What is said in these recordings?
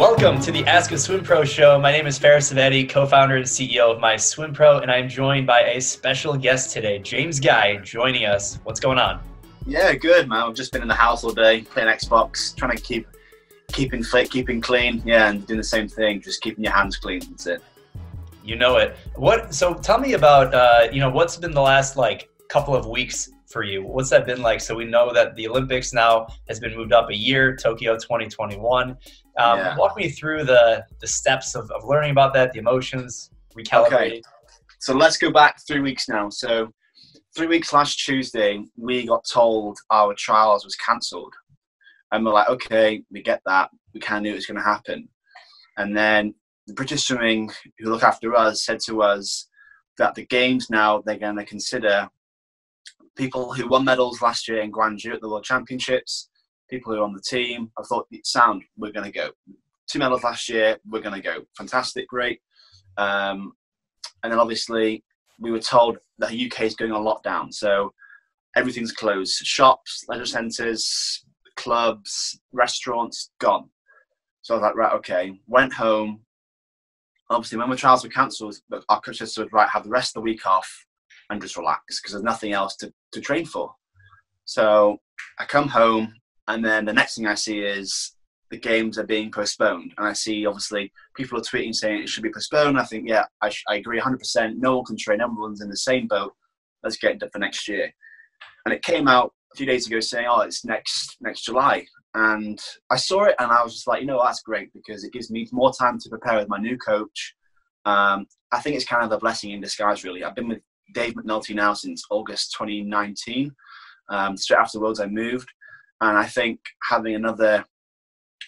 Welcome to the Ask a Swim Pro show. My name is Fares Ksebati, co-founder and CEO of My Swim Pro, and I'm joined by a special guest today, James Guy, joining us. What's going on? Yeah, good man. I've just been in the house all day playing Xbox, trying to keep keeping fit, keeping clean. Yeah, and doing the same thing, just keeping your hands clean. That's it. You know it. What? So tell me about uh, you know what's been the last like couple of weeks for you? What's that been like? So we know that the Olympics now has been moved up a year, Tokyo 2021. Um, yeah. Walk me through the the steps of, of learning about that, the emotions, recalibrating. Okay. So let's go back three weeks now. So three weeks last Tuesday, we got told our trials was cancelled, and we're like, okay, we get that. We kind of knew it was going to happen. And then the British Swimming, who look after us, said to us that the games now they're going to consider people who won medals last year in Gwangju at the World Championships, people who are on the team. I thought, sound, we're going to go. Two medals last year, we're going to go. Fantastic, great. Um, and then obviously, we were told that the UK is going on lockdown. So everything's closed shops, leisure centres, clubs, restaurants, gone. So I was like, right, okay. Went home. Obviously, when my trials were cancelled, our coach said, right, have the rest of the week off and just relax because there's nothing else to, to train for. So I come home, and then the next thing I see is the games are being postponed. And I see obviously people are tweeting saying it should be postponed. I think, yeah, I, sh- I agree 100%. No one can train, everyone's in the same boat. Let's get it for next year. And it came out a few days ago saying, oh, it's next next July. And I saw it and I was just like, you know, that's great because it gives me more time to prepare with my new coach. Um, I think it's kind of a blessing in disguise, really. I've been with Dave McNulty now since August 2019. Um, straight after Worlds, I moved, and I think having another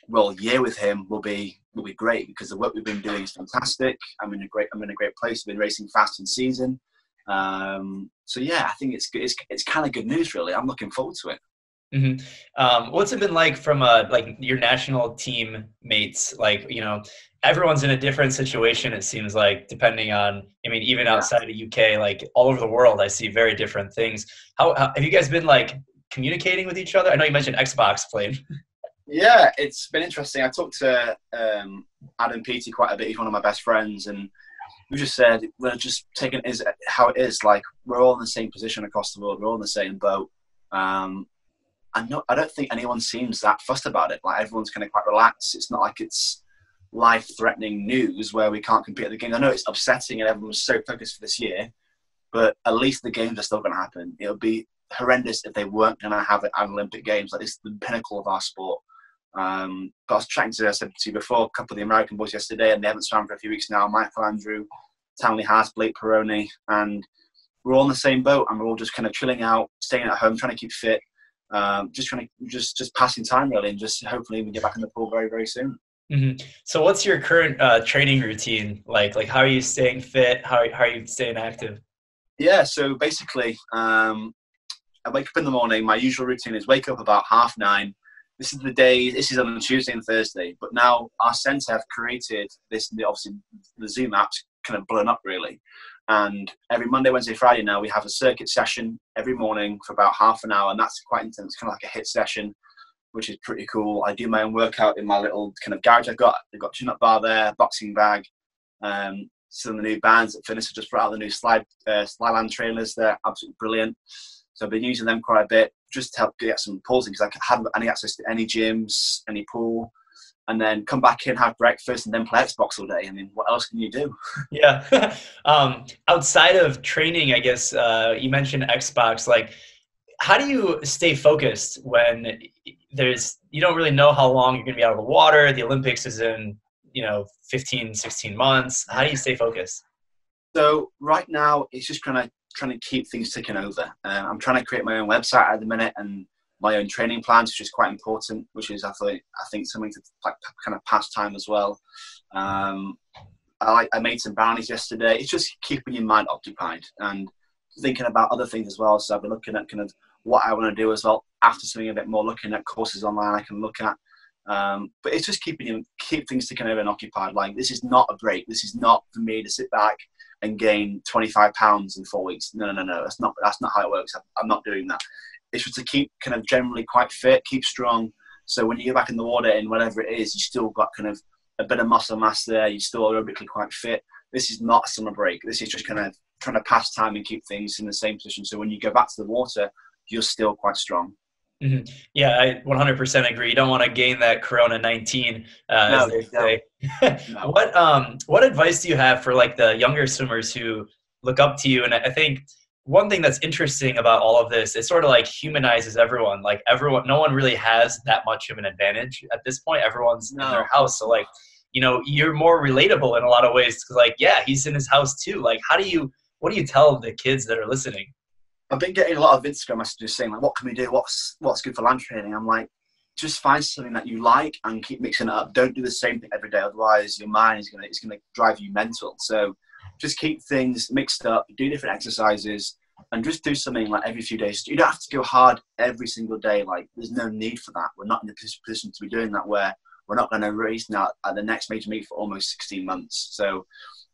well year with him will be will be great because the work we've been doing is fantastic. I'm in a great I'm in a great place. I've been racing fast in season. Um, so yeah, I think it's it's it's kind of good news. Really, I'm looking forward to it. Mm-hmm. Um, what's it been like from uh, like your national team mates? Like you know, everyone's in a different situation. It seems like depending on. I mean, even outside of UK, like all over the world, I see very different things. How, how have you guys been like communicating with each other? I know you mentioned Xbox playing. Yeah, it's been interesting. I talked to um, Adam Peaty quite a bit. He's one of my best friends, and we just said we're just taking it as how it is. Like we're all in the same position across the world. We're all in the same boat. Um, I not, I don't think anyone seems that fussed about it. Like everyone's kind of quite relaxed. It's not like it's life-threatening news where we can't compete at the games. I know it's upsetting and everyone's so focused for this year, but at least the games are still going to happen. It'll be horrendous if they weren't going to have it at Olympic Games. Like it's the pinnacle of our sport. Um, but I was chatting to, I said to you before, a couple of the American boys yesterday, and they haven't swam for a few weeks now. Michael Andrew, Townley Haas, Blake Pieroni, and we're all in the same boat, and we're all just kind of chilling out, staying at home, trying to keep fit, um, just trying to just just passing time really, and just hopefully we get back in the pool very very soon. Mm-hmm. So, what's your current uh, training routine like? Like, how are you staying fit? How, how are you staying active? Yeah, so basically, um, I wake up in the morning. My usual routine is wake up about half nine. This is the day. This is on Tuesday and Thursday. But now our centre have created this. Obviously, the Zoom app's kind of blown up really. And every Monday, Wednesday, Friday now we have a circuit session every morning for about half an hour, and that's quite intense, kind of like a hit session, which is pretty cool. I do my own workout in my little kind of garage I've got. I've got chin up bar there, boxing bag, um, some of the new bands that Finis have just brought out the new slide uh, Dryland trainers. They're absolutely brilliant. So I've been using them quite a bit just to help get some pulls in because I haven't any access to any gyms, any pool and then come back in, have breakfast, and then play Xbox all day. I mean, what else can you do? yeah. um, outside of training, I guess uh, you mentioned Xbox. Like, how do you stay focused when there's you don't really know how long you're going to be out of the water? The Olympics is in you know 15, 16 months. How do you stay focused? So right now, it's just kind of trying to keep things ticking over. Uh, I'm trying to create my own website at the minute and my own training plans, which is quite important, which is I think I think something to like, kind of pass time as well. Um, I, I made some brownies yesterday. It's just keeping your mind occupied and thinking about other things as well. So I've been looking at kind of what I want to do as well after something a bit more, looking at courses online I can look at. Um, but it's just keeping you keep things ticking over and occupied. Like this is not a break. This is not for me to sit back and gain 25 pounds in four weeks. No, no, no, no. That's not that's not how it works. I'm not doing that it's just to keep kind of generally quite fit, keep strong. So when you get back in the water and whatever it is, you still got kind of a bit of muscle mass there. You're still aerobically quite fit. This is not a summer break. This is just kind of trying to pass time and keep things in the same position. So when you go back to the water, you're still quite strong. Mm-hmm. Yeah, I 100% agree. You don't want to gain that Corona 19, uh, no, as they say. No. what um what advice do you have for like the younger swimmers who look up to you? And I think one thing that's interesting about all of this is sort of like humanizes everyone. Like everyone, no one really has that much of an advantage at this point. Everyone's no. in their house, so like you know you're more relatable in a lot of ways. Cause like yeah, he's in his house too. Like how do you what do you tell the kids that are listening? I've been getting a lot of Instagram messages saying like, "What can we do? What's what's good for land training?" I'm like, just find something that you like and keep mixing it up. Don't do the same thing every day, otherwise your mind is gonna it's gonna drive you mental. So just keep things mixed up, do different exercises, and just do something like every few days. You don't have to go hard every single day. Like there's no need for that. We're not in a position to be doing that where we're not going to race now at the next major meet for almost 16 months. So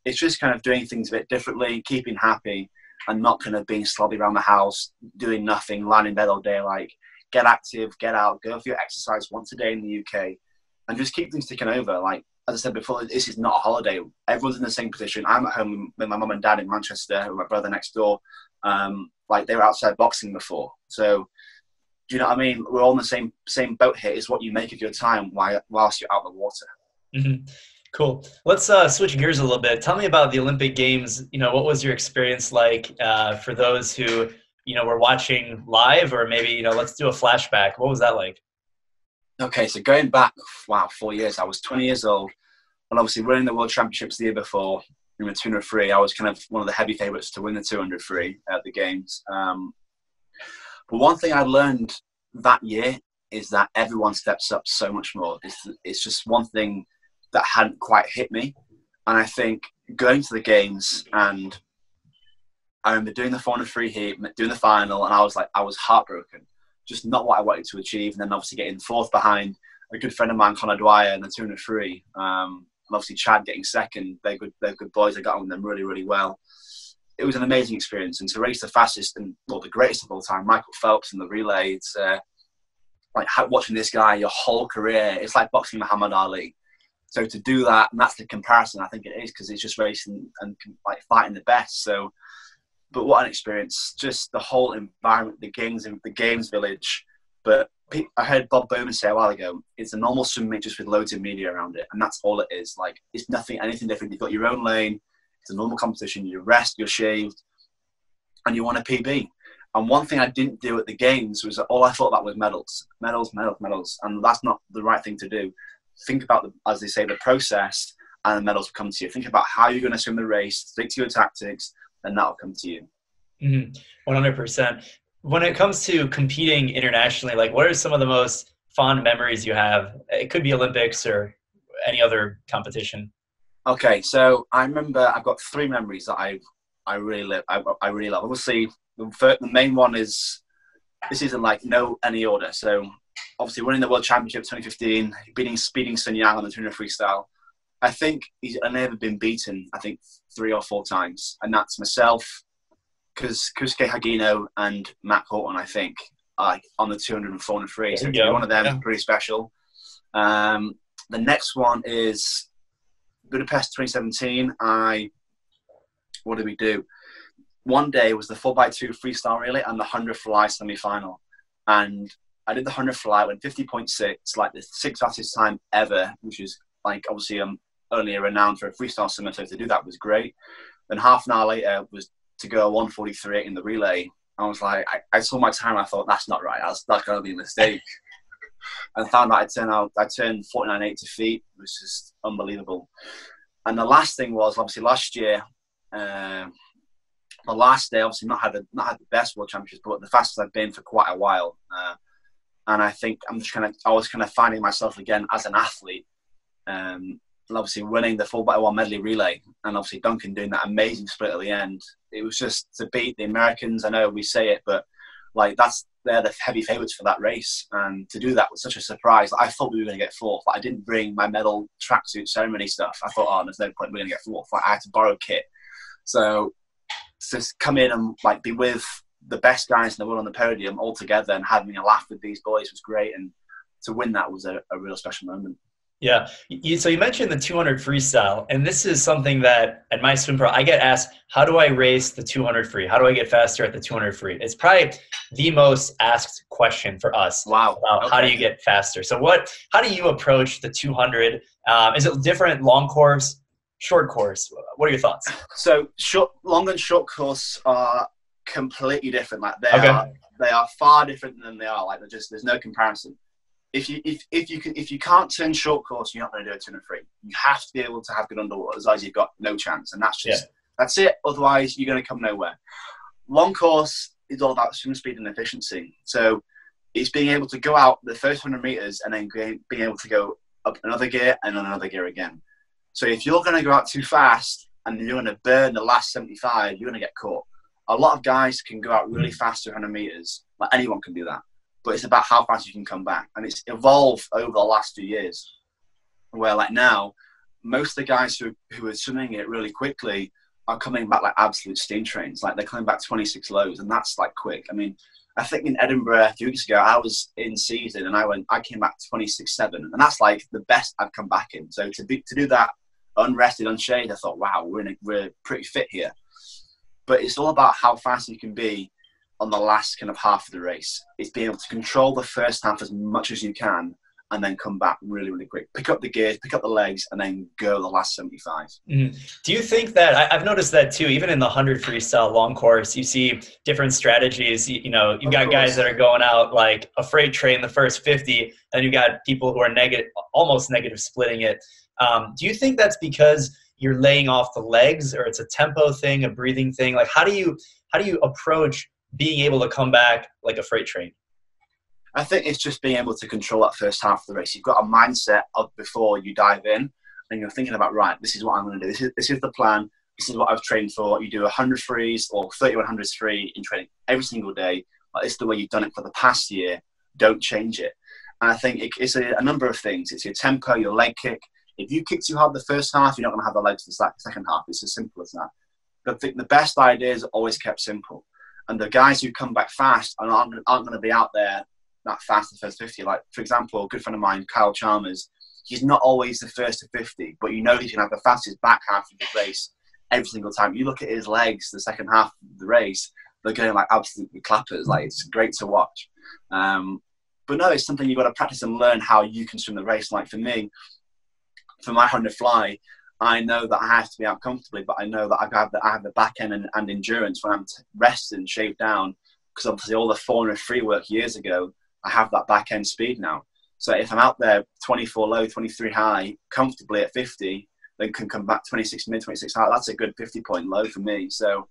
it's just kind of doing things a bit differently, keeping happy, and not kind of being slobby around the house, doing nothing, lying in bed all day. Like, get active, get out, go for your exercise once a day in the UK, and just keep things ticking over. Like, as I said before, this is not a holiday. Everyone's in the same position. I'm at home with my mum and dad in Manchester, with my brother next door. Um, like, they were outside boxing before. So, do you know what I mean? We're all in the same same boat here. Is what you make of your time while, whilst you're out of the water. Mm-hmm. Cool. Let's uh, switch gears a little bit. Tell me about the Olympic Games. You know, what was your experience like uh, for those who you know were watching live, or maybe you know, let's do a flashback. What was that like? Okay, so going back, wow, four years. I was 20 years old, and obviously winning the World Championships the year before in the 200 free. I was kind of one of the heavy favourites to win the 200 free at the games. Um, but one thing I learned that year is that everyone steps up so much more. It's, it's just one thing that hadn't quite hit me. And I think going to the games and I remember doing the 400 free heat, doing the final, and I was like, I was heartbroken. Just not what I wanted to achieve. And then obviously getting fourth behind a good friend of mine, Conor Dwyer, in the 200 free. Um, and obviously Chad getting second. They're good, they're good boys. I got on with them really, really well. It was an amazing experience. And to race the fastest and, well, the greatest of all time, Michael Phelps in the relay, it's uh, like watching this guy your whole career. It's like boxing Muhammad Ali so to do that, and that's the comparison I think it is because it's just racing and like fighting the best. So, but what an experience! Just the whole environment, the games, the games village. But I heard Bob Bowman say a while ago, it's a normal swim meet just with loads of media around it, and that's all it is. Like it's nothing, anything different. You've got your own lane. It's a normal competition. You rest, you're shaved, and you want a PB. And one thing I didn't do at the games was that all I thought about was medals, medals, medals, medals, and that's not the right thing to do think about the, as they say, the process, and the medals will come to you. Think about how you're going to swim the race, stick to your tactics, and that'll come to you. Mm-hmm. One hundred percent. When it comes to competing internationally, like what are some of the most fond memories you have? It could be Olympics or any other competition. Okay, so I remember I've got three memories that I I really live, I, I really love. Obviously, the, first, the main one is this isn't like no any order. So obviously winning the World Championship 2015, beating beating Sun Yang on the 200 freestyle. I think he's never been beaten. I think three or four times, and that's myself, because Kosuke Hagino and Mack Horton. I think like on the 200 and 400 free. So one of them yeah. pretty special. Um, the next one is Budapest 2017. I what did we do? One day was the 4x2 freestyle relay and the 100 fly semi final. And I did the 100 fly, went 50.6, like the sixth fastest time ever, which is like obviously I'm only a renowned for a freestyle swimmer, so to do that was great. Then half an hour later was to go 143 in the relay. I was like, I, I saw my time, I thought that's not right. That's that's going to be a mistake. and found out I turned out I turned 49.8 to feet, which is unbelievable. And the last thing was obviously last year. Um, the last day, obviously not had the, not had the best world championships, but the fastest I've been for quite a while. Uh, and I think I'm just kind of I was kind of finding myself again as an athlete. Um, and obviously winning the four by one medley relay, and obviously Duncan doing that amazing split at the end. It was just to beat the Americans. I know we say it, but like that's they're the heavy favourites for that race, and to do that was such a surprise. I thought we were going to get fourth. Like, I didn't bring my medal tracksuit ceremony stuff. I thought, oh, there's no point we're going to get fourth. Like, I had to borrow kit. So just come in and like be with the best guys in the world on the podium all together and having a laugh with these boys was great. And to win that was a, a real special moment. Yeah. You, so you mentioned the 200 freestyle, and this is something that at my swim pro, I get asked, how do I race the 200 free? How do I get faster at the 200 free? It's probably the most asked question for us. Wow. About okay. how do you get faster? So what? How do you approach the 200? Um, is it different long course, short course? What are your thoughts? So short, long and short course are completely different. Like they okay. are, they are far different than they are. Like they're just there's no comparison if you if, if you can if you can't turn short course, you're not going to do a turn free. You have to be able to have good underwater, otherwise you've got no chance. And that's just yeah. that's it. Otherwise, you're going to come nowhere. Long course is all about swim speed and efficiency. So it's being able to go out the first hundred meters and then being able to go up another gear and another gear again. So if you're going to go out too fast and you're going to burn the last 75, you're going to get caught. A lot of guys can go out really fast 100 meters. Like anyone can do that but it's about how fast you can come back. And it's evolved over the last few years, where like now, most of the guys who who are swimming it really quickly are coming back like absolute steam trains. Like they're coming back 26 lows, and that's like quick. I mean, I think in Edinburgh a few weeks ago, I was in season and I went, I came back 26 seven, and that's like the best I've come back in. So to be to do that unrested, unshaded, I thought, wow, we're in a, we're pretty fit here. But it's all about how fast you can be on the last kind of half of the race. It's being able to control the first half as much as you can and then come back really, really quick. Pick up the gears, pick up the legs, and then go the last 75. Mm-hmm. Do you think that, I, have noticed that too, even in the 100 freestyle long course, you see different strategies. You, you know, you've of got course. guys that are going out like a freight train the first 50, and you've got people who are negative, almost negative splitting it. Um, do you think that's because you're laying off the legs or it's a tempo thing, a breathing thing? Like, how do you, how do you approach being able to come back like a freight train? I think it's just being able to control that first half of the race. You've got a mindset of before you dive in, and you're thinking about right. This is what I'm going to do. This is this is the plan. This is what I've trained for. You do 100 frees or 3100s free in training every single day. Like, is the way you've done it for the past year. Don't change it. And I think it, it's a, a, number of things. It's your tempo, your leg kick. If you kick too hard the first half, you're not going to have the legs for the second half. It's as simple as that. But the best ideas are always kept simple. And the guys who come back fast aren't, aren't going to be out there that fast the first 50. Like, for example, a good friend of mine, Kyle Chalmers, he's not always the first to 50, but you know he's going to have the fastest back half of the race every single time. You look at his legs, the second half of the race, they're going like absolutely clappers. Like, it's great to watch. Um, but no, it's something you've got to practice and learn how you can swim the race. Like for me, for my 100 fly, I know that I have to be out comfortably, but I know that I have the, I have the back end and, and endurance when I'm t- rested and shaved down. Because obviously, all the 400 free work years ago, I have that back end speed now. So if I'm out there 24 low, 23 high, comfortably at 50, then can come back 26 mid, 26 high. That's a good 50 point low for me. So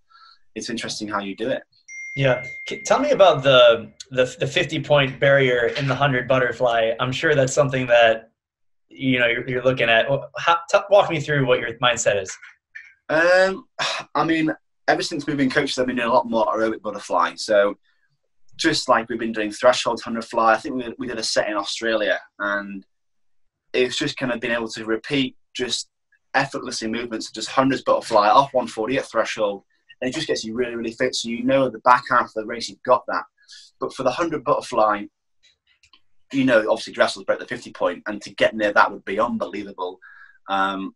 it's interesting how you do it. Yeah, tell me about the the, the 50 point barrier in the 100 butterfly. I'm sure that's something that you know you're, you're looking at how, t- walk me through what your mindset is. Um i mean ever since we've been coaches i've been doing a lot more aerobic butterfly. So just like we've been doing threshold 100 fly i think we, we did a set in australia and it's just kind of being able to repeat just effortlessly movements of just hundreds butterfly off 140 at threshold and it just gets you really really fit so you know at the back half of the race you've got that. But for the 100 butterfly you know, obviously Dressel's broke the 50 point, and to get near that would be unbelievable. Um,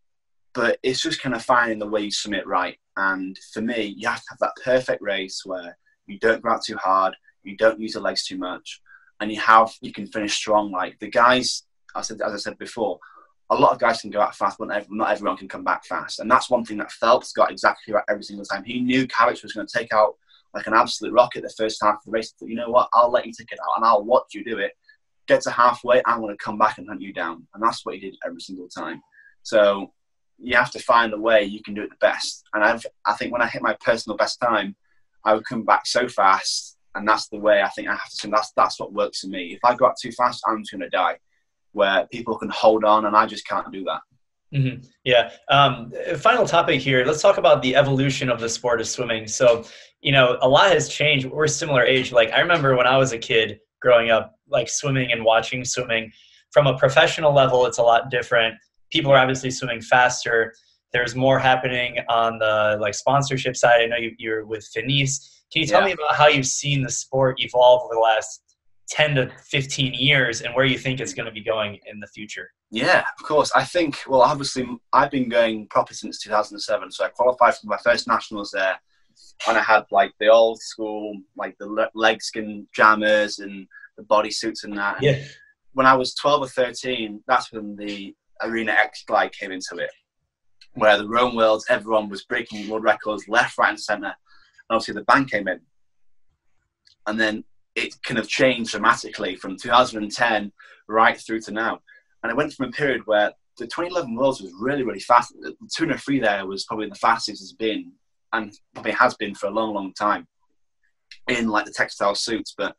but it's just kind of finding the way you submit right. And for me, you have to have that perfect race where you don't go out too hard, you don't use the legs too much, and you have you can finish strong. Like the guys, I said as I said before, a lot of guys can go out fast, but not everyone can come back fast. And that's one thing that Phelps got exactly right every single time. He knew Cavic was going to take out like an absolute rocket the first half of the race. But you know what? I'll let you take it out, and I'll watch you do it get to halfway, I'm going to come back and hunt you down. And that's what he did every single time. So you have to find a way you can do it the best. And I've, I think when I hit my personal best time, I would come back so fast. And that's the way I think I have to swim. That's, that's what works for me. If I go out too fast, I'm just going to die. Where people can hold on, and I just can't do that. Mm-hmm. Yeah. Um, final topic here. Let's talk about the evolution of the sport of swimming. So, you know, a lot has changed. We're similar age. Like I remember when I was a kid growing up, like swimming and watching swimming. From a professional level, it's a lot different. People are obviously swimming faster. There's more happening on the like sponsorship side. I know you, you're with Finis. Can you tell yeah. me about how you've seen the sport evolve over the last 10 to 15 years and where you think it's going to be going in the future. Yeah, of course. I think, well, obviously, I've been going proper since 2007. So I qualified for my first nationals there. And I had like the old school, like the leg skin jammers and the bodysuits and that. Yeah. When I was 12 or 13, that's when the Arena X Glide came into it, where the Rome Worlds, everyone was breaking world records left, right, and centre. And obviously, the band came in. And then it kind of changed dramatically from 2010 right through to now. And it went from a period where the 2011 Worlds was really, really fast. The 203 there was probably the fastest it's been, and probably has been for a long, long time in like the textile suits. But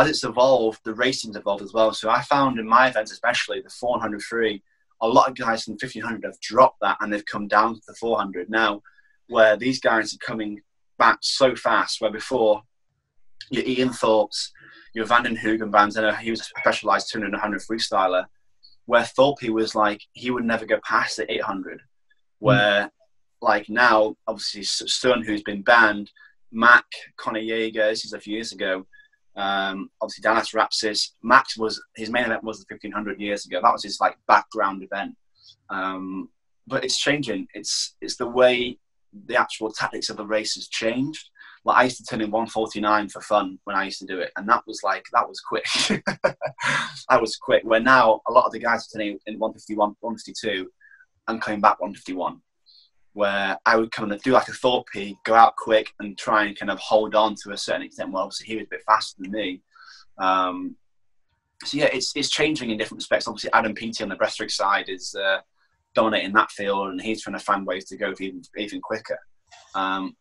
as it's evolved, the racing's evolved as well. So I found in my events, especially the 400 free, a lot of guys from 1500 have dropped that and they've come down to the 400 now, where these guys are coming back so fast. Where before your Ian Thorpes, your Van den Hoogenbands, and he was a specialized 200 and 100 freestyler, where Thorpe was like, he would never go past the 800. Where, mm. like now, obviously, Sun, who's been banned, Mack, Connor Jaeger, this is a few years ago, um, obviously Danas Rapšys. Max was, his main event was the 1500 years ago. That was his like background event. Um, but it's changing. It's, it's the way the actual tactics of the race has changed like I used to turn in 149 for fun when I used to do it, and that was like that was quick. that was quick. Where now a lot of the guys are turning in 151, 152, and coming back 151. Where I would kind of do like a Thorpe, go out quick and try and kind of hold on to a certain extent. Well, obviously he was a bit faster than me. Um, so yeah, it's it's changing in different respects. Obviously, Adam Peaty on the breaststroke side is uh, dominating that field, and he's trying to find ways to go even even quicker. Um,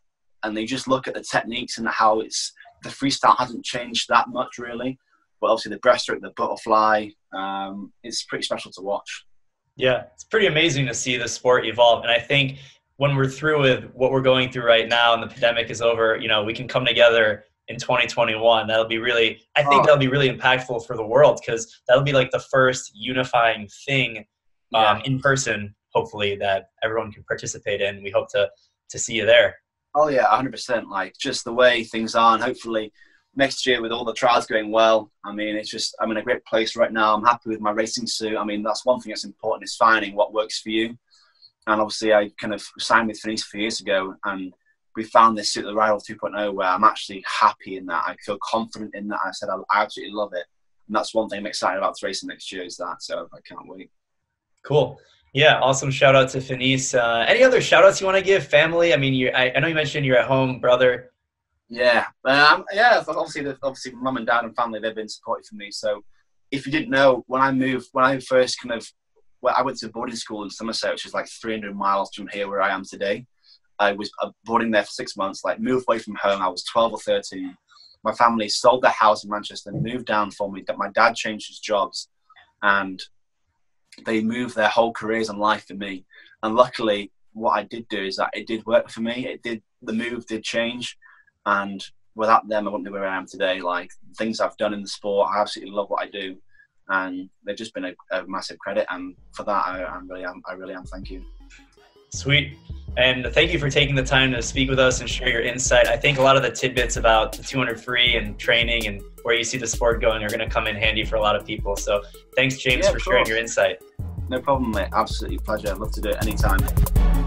and they just look at the techniques and how it's the freestyle hasn't changed that much really. But obviously the breaststroke, the butterfly, um, it's pretty special to watch. Yeah, it's pretty amazing to see the sport evolve, and I think when we're through with what we're going through right now and the pandemic is over, you know, we can come together in 2021. That'll be really, I think oh. that'll be really impactful for the world because that'll be like the first unifying thing um, yeah. in person, hopefully, that everyone can participate in. We hope to to see you there. Oh yeah, hundred percent. Like just the way things are, and hopefully next year with all the trials going well. I mean, it's just I'm in a great place right now. I'm happy with my racing suit. I mean, that's one thing that's important is finding what works for you. And obviously, I kind of signed with Finis a few years ago, and we found this suit, the Rival 2.0, where I'm actually happy in that. I feel confident in that. I said I absolutely love it, and that's one thing I'm excited about racing next year is that. So I can't wait. Cool. Yeah, awesome. Shout out to Finis. Uh, any other shout outs you want to give? Family? I mean, you I, I know you mentioned you're at home, brother. Yeah, um, yeah. Obviously, the, obviously, mum and dad and family they've been supportive for me. So, if you didn't know, when I moved, when I first kind of, well, I went to boarding school in Somerset, which is like 300 miles from here where I am today. I was boarding there for six months. Like moved away from home. I was 12 or 13. My family sold their house in Manchester, moved down for me. That my dad changed his jobs, and they moved their whole careers and life for me. And luckily, what I did do is that it did work for me. It did the move did change, and without them, I wouldn't be where I am today. Like things I've done in the sport, I absolutely love what I do, and they've just been a, a massive credit. And for that, I, I really am. I really am. Thank you. Sweet. And thank you for taking the time to speak with us and share your insight. I think a lot of the tidbits about the 200 free and training and where you see the sport going are going to come in handy for a lot of people. So thanks, James, yeah, for sharing your insight. No problem, mate. Absolutely pleasure. I'd love to do it anytime.